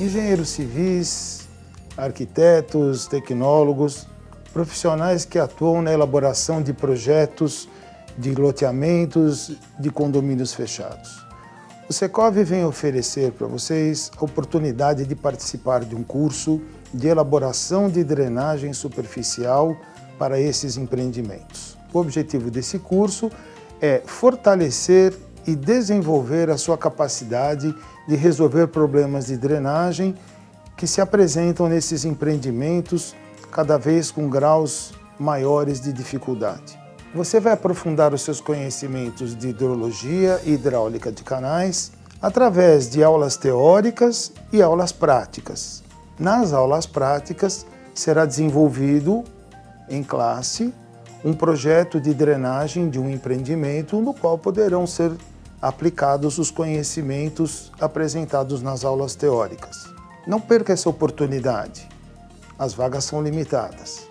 engenheiros civis, arquitetos, tecnólogos, profissionais que atuam na elaboração de projetos de loteamentos de condomínios fechados. O Secov vem oferecer para vocês a oportunidade de participar de um curso de elaboração de drenagem superficial para esses empreendimentos. O objetivo desse curso é fortalecer e desenvolver a sua capacidade de resolver problemas de drenagem que se apresentam nesses empreendimentos cada vez com graus maiores de dificuldade. Você vai aprofundar os seus conhecimentos de hidrologia e hidráulica de canais através de aulas teóricas e aulas práticas. Nas aulas práticas será desenvolvido em classe um projeto de drenagem de um empreendimento no qual poderão ser aplicados os conhecimentos apresentados nas aulas teóricas. Não perca essa oportunidade. As vagas são limitadas.